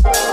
Bye.